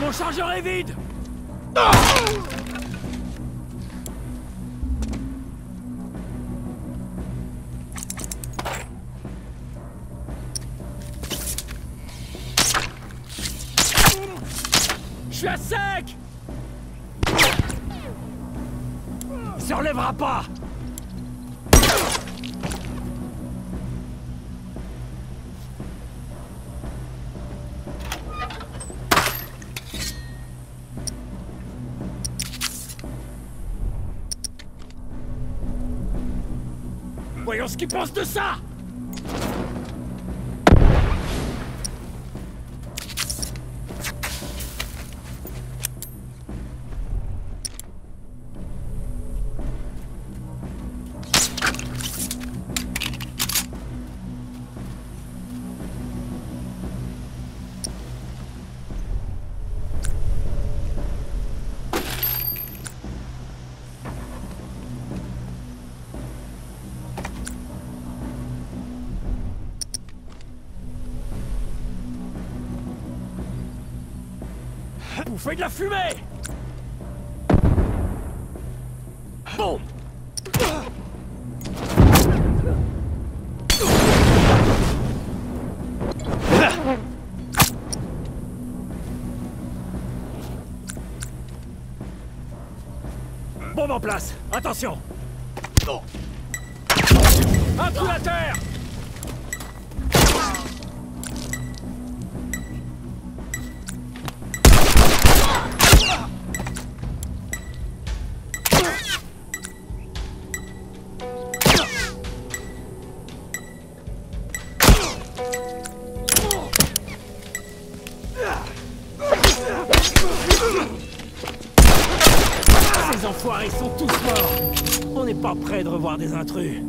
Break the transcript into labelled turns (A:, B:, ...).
A: Mon chargeur est vide. Je suis à sec. Il se relèvera pas Voyons ce qu'il pense de ça Bouffez de la fumée. Bon. Bombe en place. Attention. Un coup à terre enfoirés sont tous morts. On n'est pas prêt de revoir des intrus